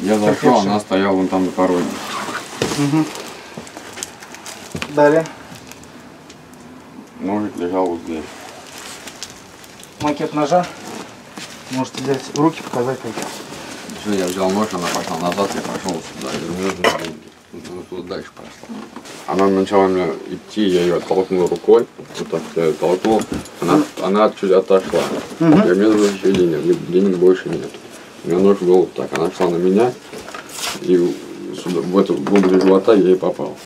Я зашел, она стояла вон там на пороге. Угу. Далее. Ножик лежал вот здесь. Макет ножа. Можете взять руки, показать как. Все, я взял нож, она пошла назад, я пошел сюда. И деньги. Ну, дальше пошла. Она начала меня идти, я ее оттолкнул рукой. Вот так я ее толкнул. Она, она чуть отошла. Мгм. Я мне нужно еще денег. Денег больше нет. Меня нож был вот так. Она шла на меня. И в эту глубину живота я ей попал.